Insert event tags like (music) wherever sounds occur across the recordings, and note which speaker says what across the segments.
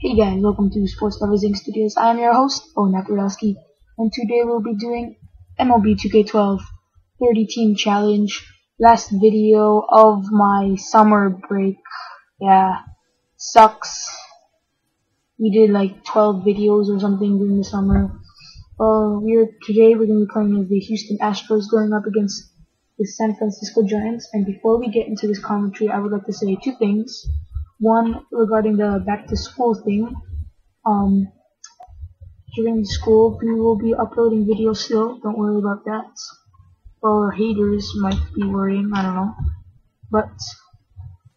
Speaker 1: Hey guys, welcome to Sports Lovers Inc. Studios. I am your host, Onak Radowski, and today we'll be doing MLB 2K12 30 Team Challenge. Last video of my summer break. Yeah, sucks. We did like 12 videos or something during the summer. Uh, we're today we're gonna be playing the Houston Astros going up against the San Francisco Giants. And before we get into this commentary, I would like to say two things. One regarding the back to school thing. Um, during school, we will be uploading videos still. Don't worry about that. Or haters might be worrying. I don't know. But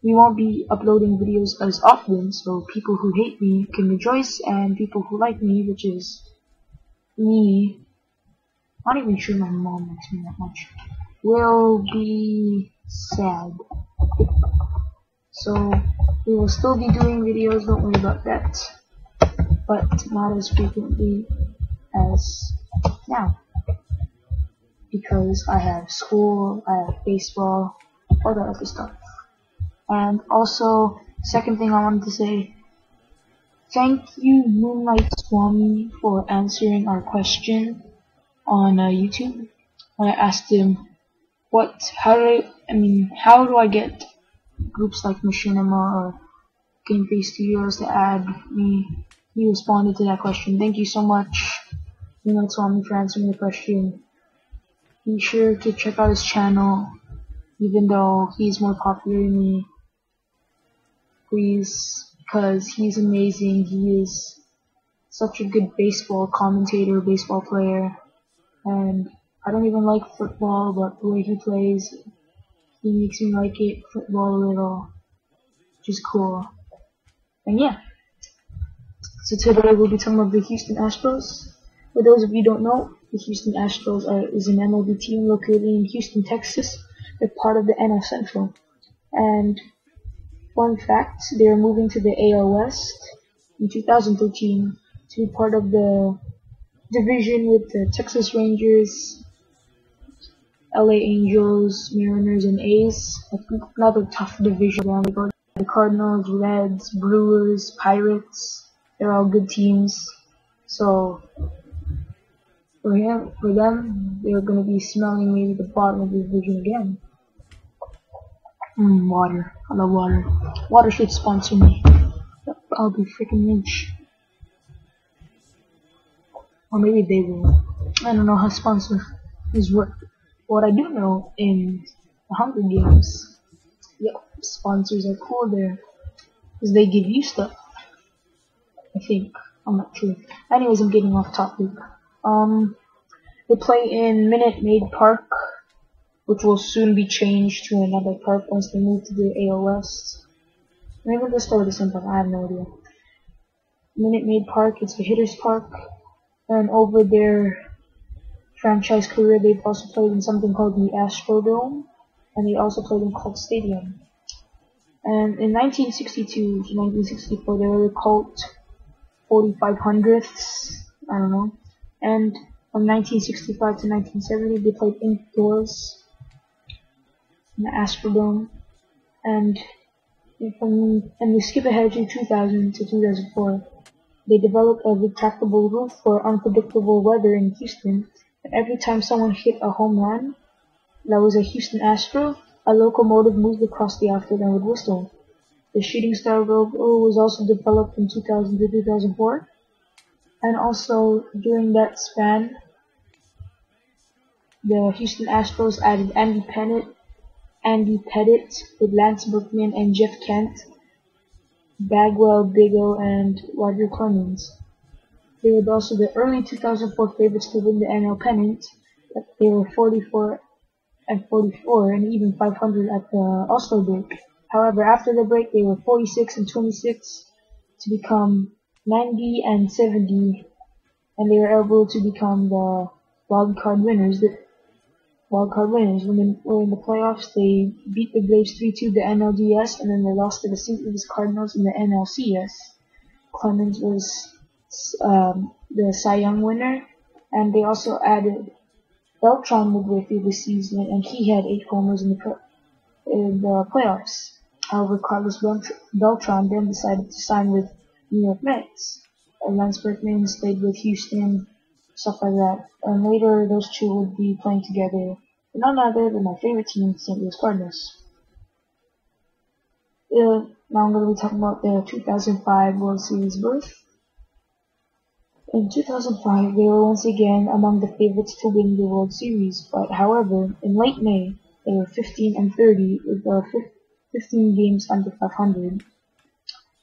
Speaker 1: we won't be uploading videos as often, so people who hate me can rejoice, and people who like me, which is me, not even sure my mom likes me that much, will be sad. So we will still be doing videos, don't worry about that. But not as frequently as now. Because I have school, I have baseball, all that other stuff. And also, second thing I wanted to say, thank you Moonlight Swami for answering our question on uh, YouTube. When I asked him, what, how do I, I mean, how do I get groups like Machinima or Gameplay Studios to add me? He responded to that question. Thank you so much, Moonlight Swami, for answering the question. Be sure to check out his channel, even though he's more popular than me. Please, because he's amazing. He is such a good baseball commentator, baseball player, and I don't even like football, but the way he plays, he makes me like it, football a little, which is cool. And yeah, so today we'll be talking about the Houston Astros. For those of you don't know, the Houston Astros are, is an MLB team located in Houston, Texas. They're part of the NL Central. And fun fact, they are moving to the AL West in 2013 to be part of the division with the Texas Rangers, LA Angels, Mariners, and A's. Another tough division. Go the Cardinals, Reds, Brewers, Pirates. They're all good teams. So for him, for them, they're gonna be smelling maybe the bottom of the division again. Mmm, water. I love water. Water should sponsor me. I'll be freaking rich. Or maybe they will. I don't know how sponsor is work. What I do know in the Hunger Games, yep, sponsors are cool there. Because they give you stuff. I think. I'm not sure. Anyways, I'm getting off topic. Um, they play in Minute Maid Park, which will soon be changed to another park once they move to the West. Maybe they'll start at the same time. I have no idea. Minute Maid Park, it's the Hitters Park, and over their franchise career, they've also played in something called the Astrodome, and they also played in Colt Stadium. And in 1962 to 1964, they were the Colt 4500ths, I don't know. And from 1965 to 1970, they played indoors in the Astrodome. And from, and we skip ahead to 2000 to 2004. They developed a retractable roof for unpredictable weather in Houston. Every time someone hit a home run that was a Houston Astro, a locomotive moved across the outfield and would whistle. The shooting star logo was also developed in 2000 to 2004. And also during that span, the Houston Astros added Andy Pettitte, Andy Pettitte with Lance Berkman and Jeff Kent, Bagwell, Bigelow, and Roger Clemens. They were also the early 2004 favorites to win the NL pennant. They were 44 and 44 and even 500 at the All-Star break. However, after the break, they were 46 and 26 to become 90 and 70, and they were able to become the wild card winners. The wild card winners when they were in the playoffs, they beat the Braves 3-2 the NLDS, and then they lost to the St. Louis Cardinals in the NLCS. Clemens was um, the Cy Young winner, and they also added Beltran midway through the season, and he had eight homers in the, in the playoffs. However, Carlos Beltran then decided to sign with New York Mets. And Lance Berkman stayed with Houston, stuff like that. And later, those two would be playing together. None other than my favorite team, St. Louis Cardinals. Uh, now I'm going to be talking about the 2005 World Series berth. In 2005, they were once again among the favorites to win the World Series, but however, in late May, they were 15 and 30 with uh, 15 games under 500.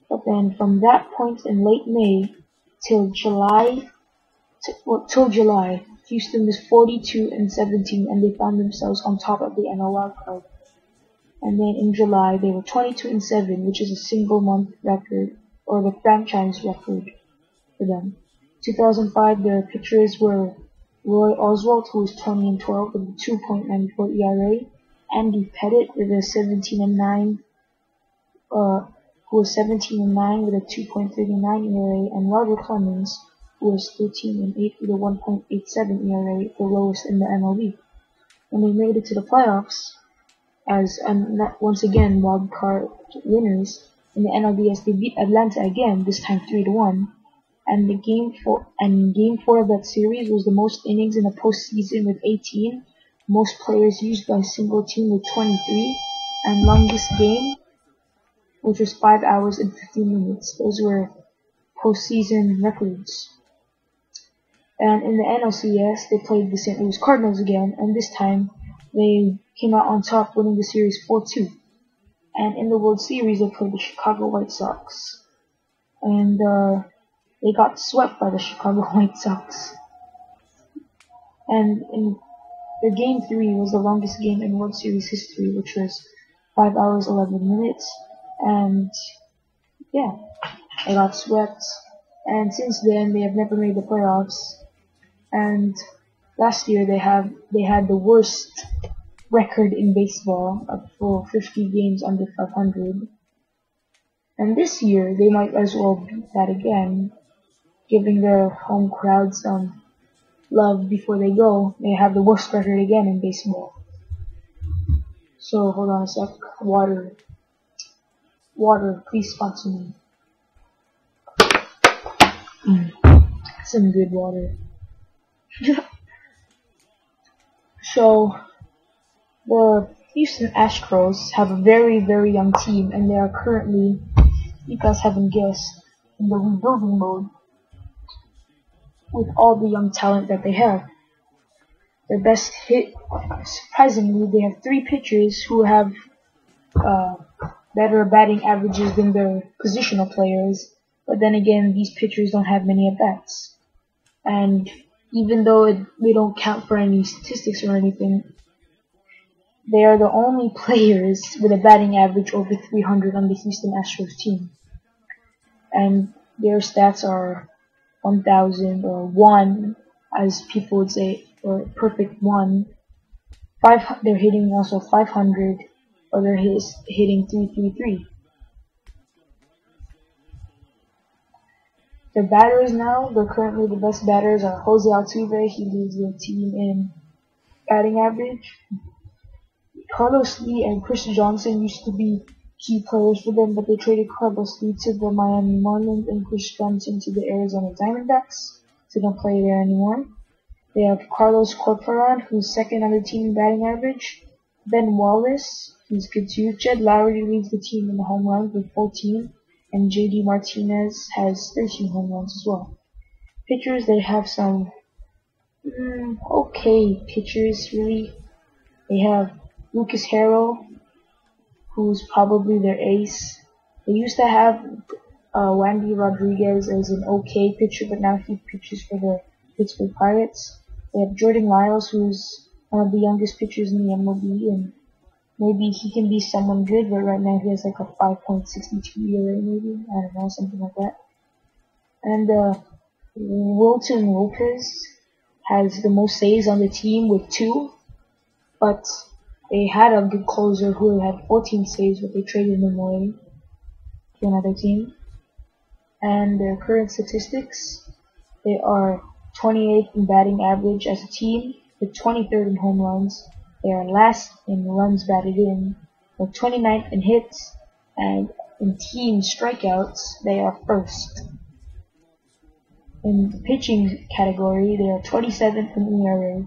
Speaker 1: But then from that point in late May till July, well, till July, Houston was 42 and 17 and they found themselves on top of the NL wild card. And then in July, they were 22 and 7, which is a single month record, or the franchise record for them. 2005, their pitchers were Roy Oswalt, who was 20 and 12 with a 2.94 ERA, Andy Pettitte with a 17 and 9, uh, who was 17 and 9 with a 2.39 ERA, and Roger Clemens, who was 13 and 8 with a 1.87 ERA, the lowest in the MLB. When they made it to the playoffs, as um, once again wild card winners in the NLDS, they beat Atlanta again, this time 3 to 1 and the game four and game four of that series was the most innings in the postseason with 18, most players used by a single team with 23, and longest game, which was 5 hours and 15 minutes. Those were postseason records. And in the NLCS, they played the St. Louis Cardinals again, and this time they came out on top, winning the series 4-2. And in the World Series, they played the Chicago White Sox. And uh, they got swept by the Chicago (laughs) White Sox. And in the game three was the longest game in World Series history, which was five hours eleven minutes. And yeah, they got swept. And since then, they have never made the playoffs. And last year, they have they had the worst record in baseball of for 50 games under 500. And this year, they might as well beat that again giving their home crowd some love before they go, they have the worst record again in baseball. So hold on a sec. Water. Water, please sponsor me. Mm. Some good water. (laughs) so, the Houston Astros have a very, very young team, and they are currently, you guys haven't guessed, in the rebuilding mode with all the young talent that they have. Their best hit, surprisingly, they have three pitchers who have uh, better batting averages than their positional players. But then again, these pitchers don't have many at bats. And even though it, they don't count for any statistics or anything, they are the only (laughs) players with a batting average over 300 on the Houston Astros team. And their stats are 1000 or 1 as people would say or perfect 1 five they're hitting also 500 or they're hitting 333 the batters now they're currently the best batters are Jose Altuve he leads the team in batting average. Carlos Lee and Chris Johnson used to be key players for them, but they traded Carlos Lee to the Miami Marlins and Chris Johnson to the Arizona Diamondbacks, so they don't play there anymore. They have Carlos Corporan, who's second on the team in batting average. Ben Wallace, who's good too. Jed Lowrie leads the team in the home runs with 14, and JD Martinez has 13 home runs as well. Pitchers, they have some mm, okay pitchers, really. They have Lucas Harrell, who's probably their ace. They used to have uh, Wandy Rodriguez as an okay pitcher, but now he pitches for the Pittsburgh Pirates. They have Jordan Lyles, who's one of the youngest pitchers in the MLB, and maybe he can be someone good, but right now he has like a 5.62 ERA, maybe. I don't know, something like that. And uh, Wilton Lopez has the most saves on the team with two, but they had a good closer who had 14 saves, but they traded him away to another team. And their current statistics, they are 28th in batting average as a team, with 23rd in home runs. They are last in runs batted in, with 29th in hits, and in team strikeouts, they are first. In the pitching category, they are 27th in ERA.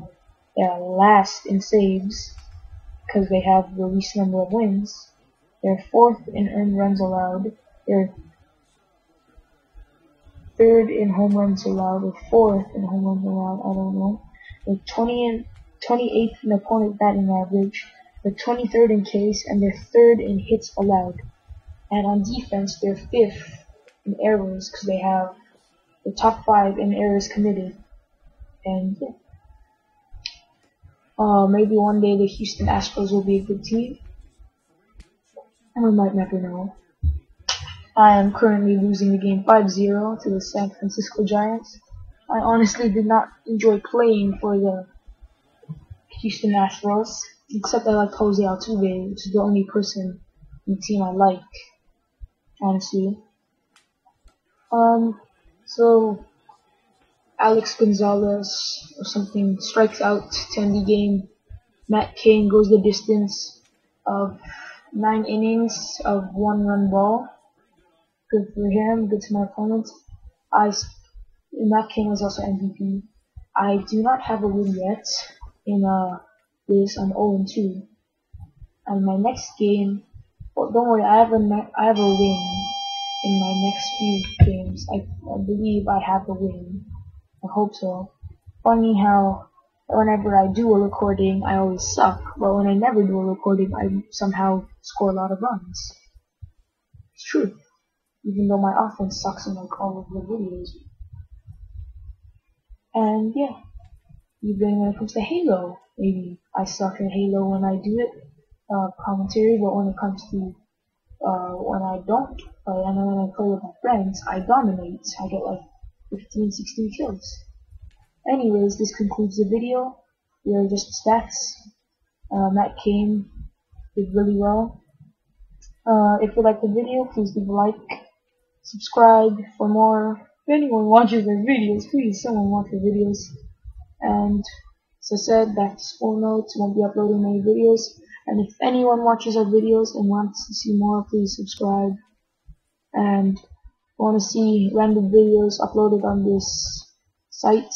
Speaker 1: They are last in saves because they have the least number of wins. They're fourth in earned runs allowed. They're third in home runs allowed or fourth in home runs allowed. I don't know. They're 20 and 28th in opponent batting average. They're 23rd in Ks and they're third in hits allowed. And on defense, they're fifth in errors because they have the top five in errors committed. And yeah. Uh, maybe one day the Houston Astros will be a good team. And we might never know. I am currently losing the game 5-0 to the San Francisco Giants. I honestly did not enjoy playing for the Houston Astros, except I like Jose Altuve, which is the only person in the team I like, honestly. Um, so Alex Gonzalez or something strikes out to end the game. Matt Cain goes the distance of nine innings of one run ball. Good for him, good to my opponent. I, Matt Cain was also MVP. I do not have a win yet in uh, this. I'm 0 2. And my next game, well, don't worry, I have a I have a win in my next few games. I, I believe I have a win. I hope so. Funny how whenever I do a recording, I always suck, but when I never do a recording, I somehow score a lot of runs. It's true. Even though my offense sucks in like all of the videos. And yeah, even when it comes to Halo, maybe I suck at Halo when I do it, uh, commentary, but when it comes to, uh, when I don't play, and when I play with my friends, I dominate. I get like 15, 16 kills. Anyways, this concludes the video. Here are just stats. Uh, Matt Cain did really well. Uh, if you like the video, please leave a like, subscribe for more. If anyone watches their videos, please someone watch their videos. And as I said, back to school notes, won't be uploading many videos. And if anyone watches our videos and wants to see more, please subscribe. And want to see random videos uploaded on this site